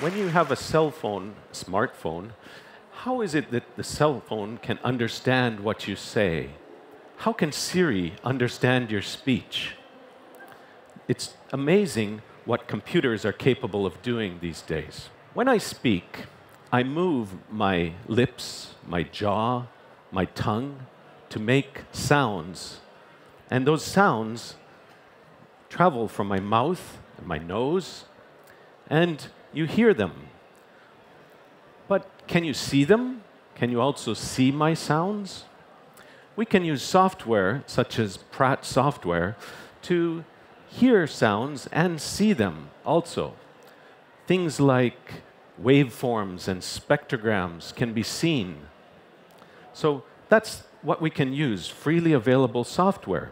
When you have a cell phone, smartphone, how is it that the cell phone can understand what you say? How can Siri understand your speech? It's amazing what computers are capable of doing these days. When I speak, I move my lips, my jaw, my tongue to make sounds. And those sounds travel from my mouth and my nose, and you hear them. But can you see them? Can you also see my sounds? We can use software, such as Praat software, to hear sounds and see them also. Things like waveforms and spectrograms can be seen. So that's what we can use, freely available software.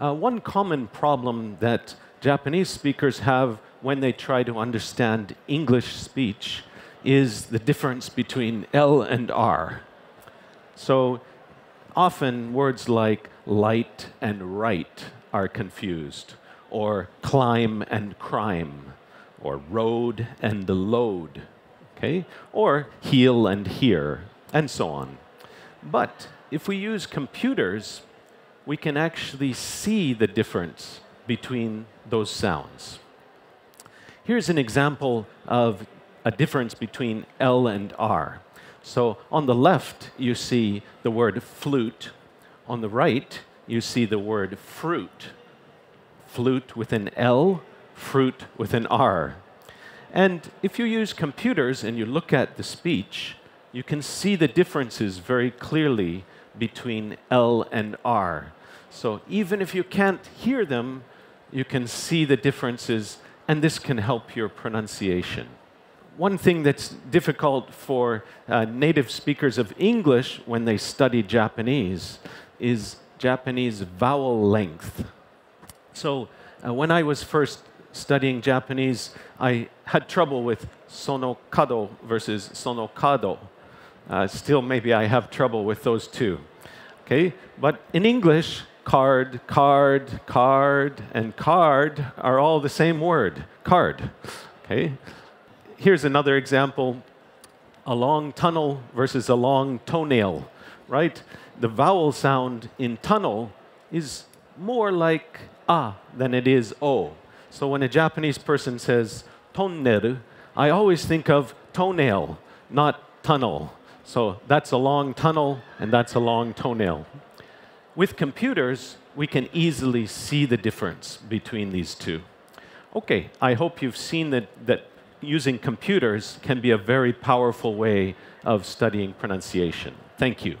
Uh, one common problem that Japanese speakers have when they try to understand English speech is the difference between L and R. So often words like light and right are confused, or climb and crime, or road and the load, okay? Or heel and here, and so on. But if we use computers, we can actually see the difference between those sounds. Here's an example of a difference between L and R. So on the left, you see the word flute. On the right, you see the word fruit. Flute with an L, fruit with an R. And if you use computers and you look at the speech, you can see the differences very clearly between L and R. So even if you can't hear them, you can see the differences, and this can help your pronunciation. One thing that's difficult for uh, native speakers of English when they study Japanese is Japanese vowel length. So uh, when I was first studying Japanese, I had trouble with sono kado versus sono kado. Uh, still, maybe I have trouble with those two. Okay, but in English, card, card, card, and card are all the same word, card. Okay? Here's another example a long tunnel versus a long toenail, right? The vowel sound in tunnel is more like a than it is o. So when a Japanese person says tonneru, I always think of toenail, not tunnel. So that's a long tunnel and that's a long toenail. With computers, we can easily see the difference between these two. Okay, I hope you've seen that, that using computers can be a very powerful way of studying pronunciation. Thank you.